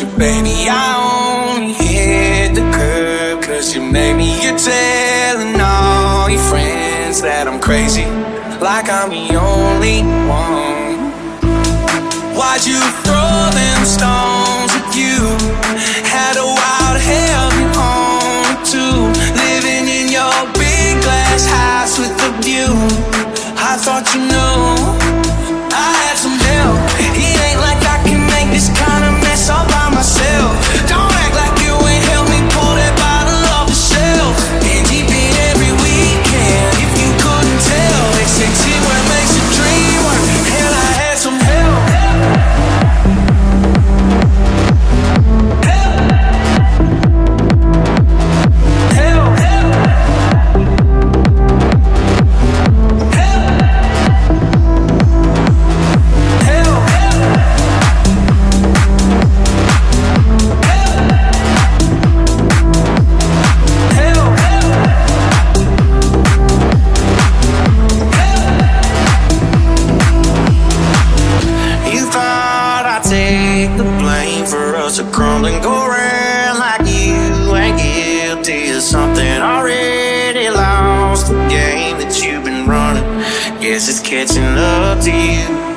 you, baby. I only hit the curb cause you made me. You're telling all your friends that I'm crazy, like I'm the only one. Why'd you throw them stones at you? Had a wild hell you home too. Living in your big glass house with a view. I thought you knew the blame for us to crumble and go around like you ain't guilty of something already lost. The game that you've been running, guess it's catching up to you.